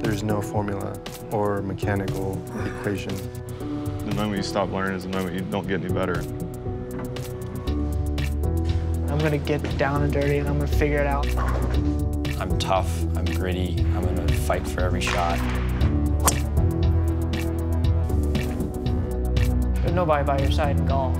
There's no formula or mechanical equation. The moment you stop learning is the moment you don't get any better. I'm gonna get down and dirty and I'm gonna figure it out. I'm tough, I'm gritty, I'm gonna fight for every shot. There's nobody by your side in golf.